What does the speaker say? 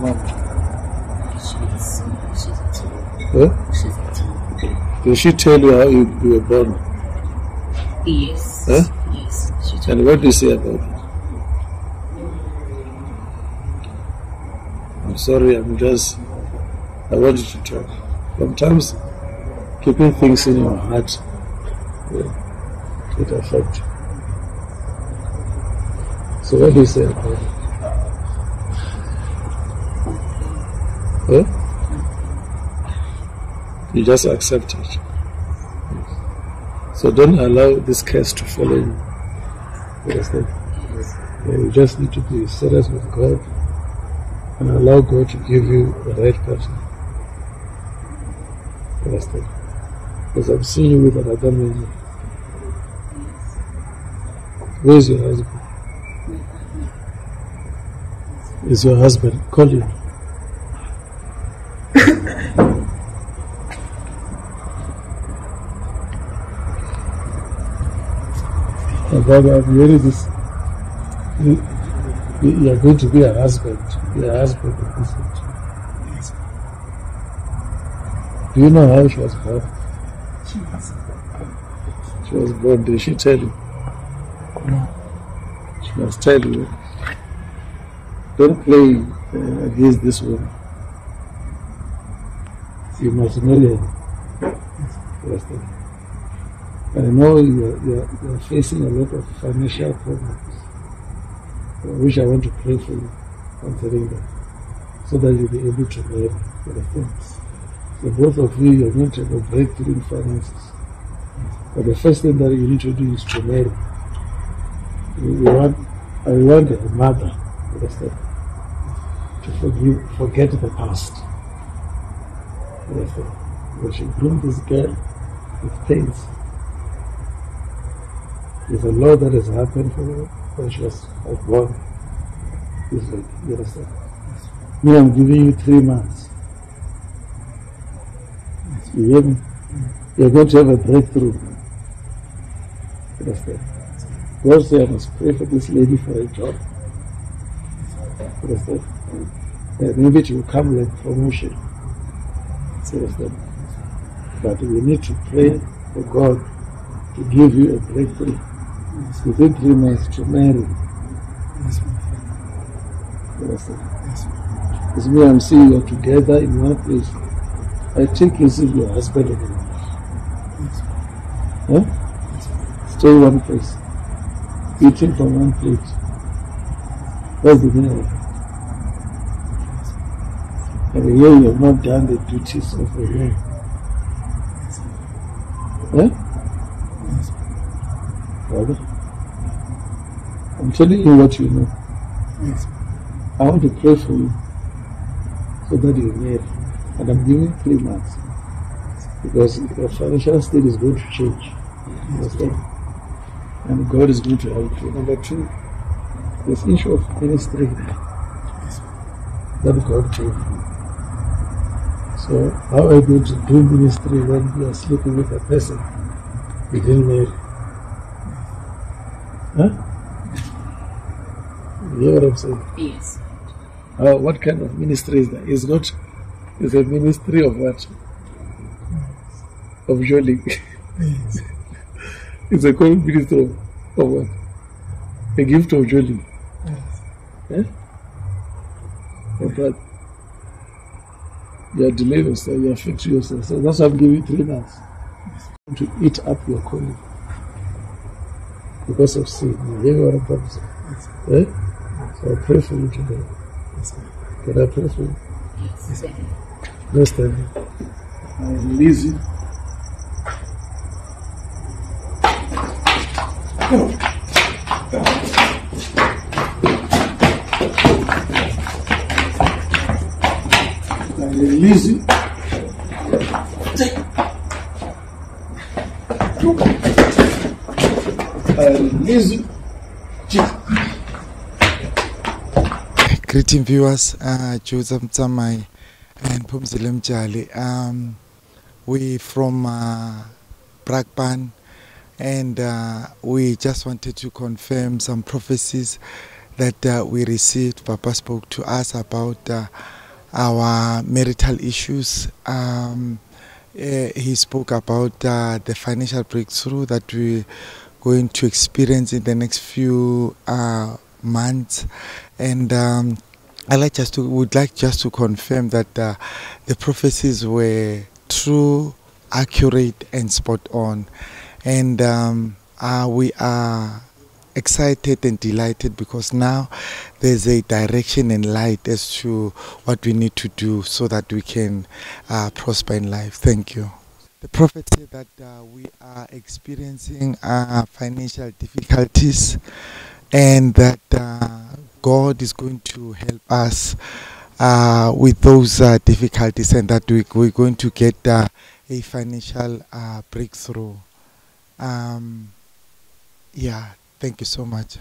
She's, she's a teen. Huh? She's a teen. Did she tell you how you, you were born? Yes. Huh? Yes. She told and what do you say about it? I'm sorry, I'm just, I wanted to talk. Sometimes keeping things in your heart yeah, it affects. So what do you say about it? You just accept it. So don't allow this curse to follow you. You understand? You just need to be serious with God and allow God to give you the right person. Understand? Because I'm seeing you with another man. Where's your husband? Is your husband? Call him. Baba, I'm hearing this. You, are going to be a husband. Be a husband of this age. Do you know how she was born? She was born. Did she tell you? No. She must tell you. Don't play uh, against this woman. You must marry her. Yes, you. I know you're, you're, you're facing a lot of financial problems. Wish I want to pray for you concerning that, so that you'll be able to marry for the things. So both of you, you're going to have a breakthrough in finances. But the first thing that you need to do is to marry. You, want, I want a mother, understand, to forgive, forget the past. Understand? When she groomed this girl with pains. There's a lot that has happened for she was born. It's like, you understand? Me, I'm giving you three months. You hear me? You're going to have a breakthrough. Understand? God said I must pray for this lady for a job. Understand? And maybe it will come like promotion. Understand? But we need to pray for God to give you a breakthrough within three months to marry. Yes, understand? It's me, I'm seeing you together in one place. I take you if your husband and your wife. Huh? Stay in one place. Eating from one plate. What's the meaning of it? And here you have not done the duties of a man. Huh? Brother? I'm telling you what you know. Yes. I want to pray for you so that you marry. And I'm giving three months. Because your financial state is going to change. Understand? And God is going to help you. Number two, this issue of ministry that God gave you. So how are you going to do ministry when you are sleeping with a person you didn't marry? Huh? You hear what I'm saying? Yes. Uh, what kind of ministry is that? It's not. It's a ministry of what? Of jolie. it's a called ministry of, of what? A gift of jolie. Eh? But you are delaying yourself, you are fixing yourself. So that's why I'm giving you three months to eat up your calling because of sin. You hear what I'm trying to say? Eh? So I pray for you today. Can I pray for you? Yes. Next time. I release you. I release you. I Greeting viewers, uh, Joseph Mtsamai and Pumzile Mjali. Um, we from uh, Brakpan and uh, we just wanted to confirm some prophecies that uh, we received. Papa spoke to us about uh, our marital issues. Um, eh, he spoke about uh, the financial breakthrough that we're going to experience in the next few uh, months, and um, I like just to would like just to confirm that uh, the prophecies were true, accurate, and spot on, and um, uh, we are excited and delighted because now there's a direction and light as to what we need to do so that we can uh, prosper in life. Thank you. The prophet said that uh, we are experiencing uh, financial difficulties and that uh, God is going to help us uh, with those uh, difficulties and that we, we're going to get uh, a financial breakthrough. Um, yeah, thank you so much.